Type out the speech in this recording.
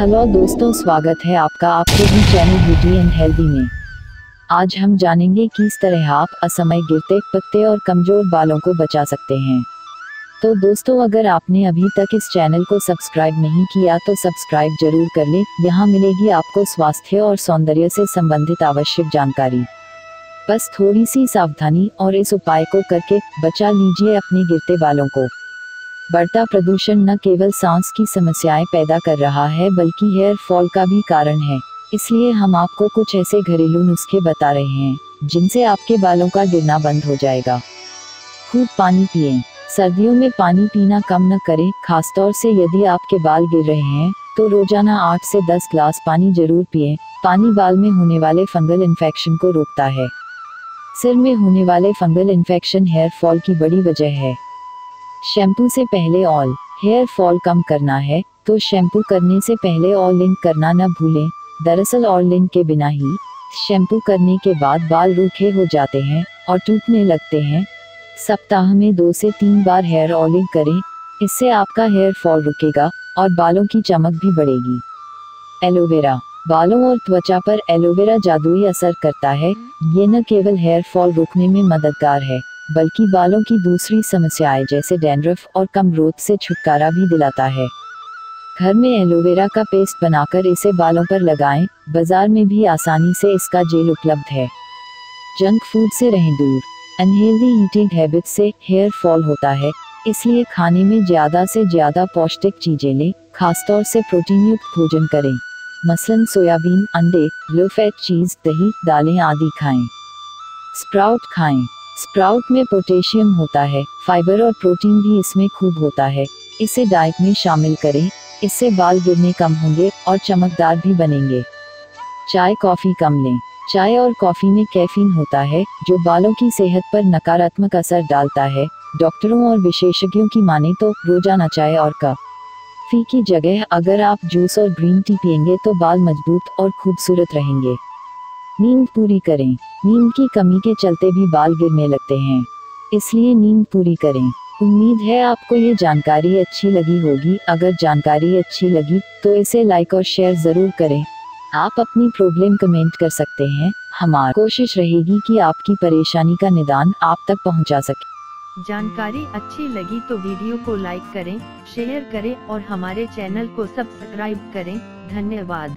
Hello दोस्तों, स्वागत है आपका आपके भी चैनल ब्यूटी एंड हेल्दी में। आज हम जानेंगे किस तरह आप असमय गिरते, पत्ते और कमज़ोर बालों को बचा सकते हैं। तो दोस्तों, अगर आपने अभी तक इस चैनल को सब्सक्राइब नहीं किया तो सब्सक्राइब ज़रूर कर ले। यहाँ मिलेगी आपको स्वास्थ्य और सौंदर्य से संबंधित आवश्यक जानकारी। बस थोड़ी सी सावधानी और इस उपाय को करके बचा लीजिए अपने गिरते बालों को। बढ़ता प्रदूषण न केवल सांस की समस्याएँ पैदा कर रहा है, बल्कि हेयर फॉल का भी कारण है। इसलिए हम आपको कुछ ऐसे घरेलू नुस्खे बता रहे हैं, जिनसे आपके बालों का गिरना बंद हो जाएगा। खूब पानी पिए। सर्दियों में पानी पीना कम न करें, खासतौर से यदि आपके बाल गिर रहे हैं तो रोज़ाना आठ से दस ग्लास पानी ज़रूर पिए। पानी बाल में होने वाले फंगल इन्फेक्शन को रोकता है। सिर में होने वाले फंगल इन्फेक्शन हेयर फॉल की बड़ी वजह है। शैम्पू से पहले ऑल हेयर फॉल कम करना है तो शैम्पू करने से पहले ऑयलिंग करना न भूलें। दरअसल ऑयलिंग के बिना ही, शैम्पू करने के बाद बाल रूखे हो जाते हैं और टूटने लगते हैं। सप्ताह में दो से तीन बार हेयर ऑयलिंग करें, इससे आपका हेयर फॉल रुकेगा और बालों की चमक भी बढ़ेगी। एलोवेरा बालों और त्वचा पर एलोवेरा जादुई असर करता है, ये न केवल हेयर फॉल रोकने में मददगार है। बल्कि बालों की दूसरी समस्याएँ जैसे डैंड्रफ और कम ग्रोथ से छुटकारा भी दिलाता है। घर में एलोवेरा का पेस्ट बनाकर इसे बालों पर लगाएँ, बाज़ार में भी आसानी से इसका जेल उपलब्ध है। जंक फ़ूड से रहें दूर। अनहेल्दी ईटिंग हैबिट से हेयर फॉल होता है, इसलिए खाने में ज़्यादा से ज़्यादा पौष्टिक चीज़ें लें, खासतौर से प्रोटीन युक्त भोजन करें। मसलन, सोयाबीन, अंडे, लो फैट चीज़, दही, दालें आदि खाएँ। स्प्राउट खाएँ। स्प्राउट में पोटेशियम होता है, फाइबर और प्रोटीन भी इसमें खूब होता है। इसे डाइट में शामिल करें, इससे बाल गिरने कम होंगे और चमकदार भी बनेंगे। चाय कॉफ़ी कम लें। चाय और कॉफ़ी में कैफीन होता है, जो बालों की सेहत पर नकारात्मक असर डालता है। डॉक्टरों और विशेषज्ञों की माने तो रोज़ाना चाय और कॉफ़ी की जगह अगर आप जूस और ग्रीन टी पियेंगे तो बाल मज़बूत और खूबसूरत रहेंगे। नींद पूरी करें। नींद की कमी के चलते भी बाल गिरने लगते हैं। इसलिए नींद पूरी करें। उम्मीद है आपको ये जानकारी अच्छी लगी होगी। अगर जानकारी अच्छी लगी तो इसे लाइक और शेयर ज़रूर करें। आप अपनी प्रॉब्लम कमेंट कर सकते हैं। हमारी कोशिश रहेगी कि आपकी परेशानी का निदान आप तक पहुँचा सके। जानकारी अच्छी लगी तो वीडियो को लाइक करें शेयर करें और हमारे चैनल को सब्सक्राइब करें। धन्यवाद।